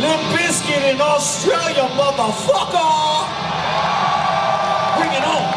Limp Bizkit in Australia, motherfucker! Bring it on!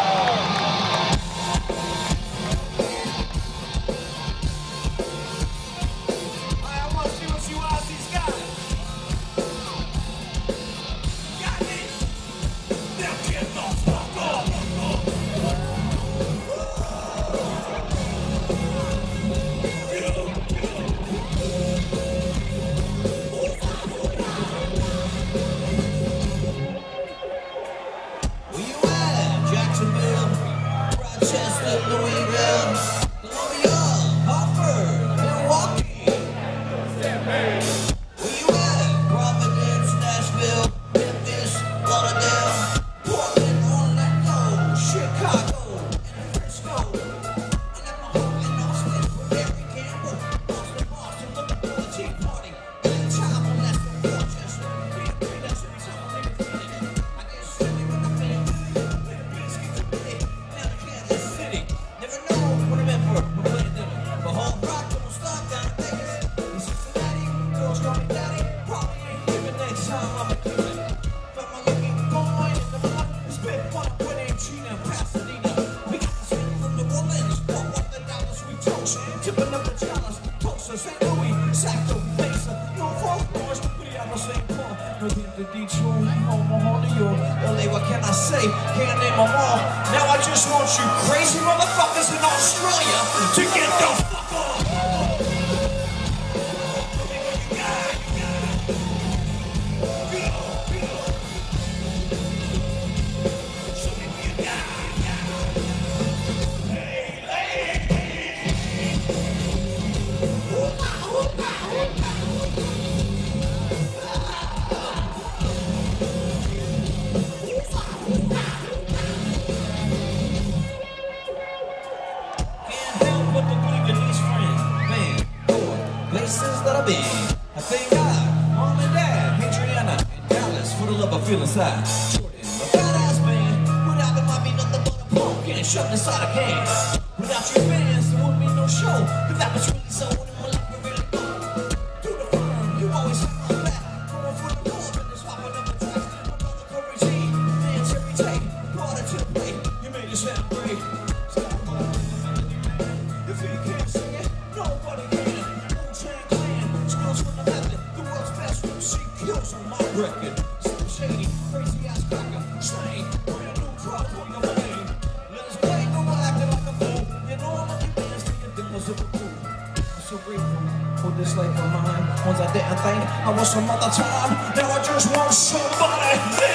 to Detroit, Omaha, New York, LA, what can I say? Can't name them all. Now I just want you crazy motherfuckers in Australia inside. Jordan, a badass man, without be nothing but getting shoved inside a. Without your fans, there wouldn't be no show, cause that was really so I didn't think I was some other time. Now I just want somebody.